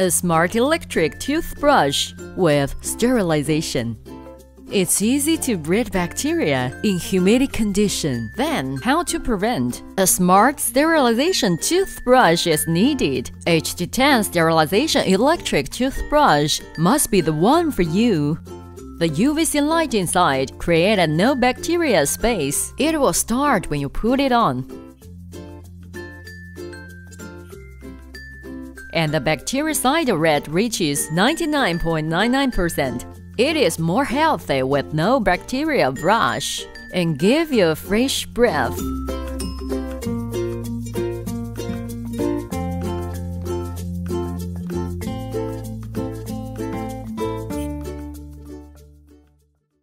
A smart electric toothbrush with sterilization. It's easy to breed bacteria in humid condition. Then, how to prevent? A smart sterilization toothbrush is needed. HD10 sterilization electric toothbrush must be the one for you. The UVC light inside create a no bacteria space. It will start when you put it on. And the bactericide rate reaches 99.99%. It is more healthy with no bacteria brush and give you a fresh breath.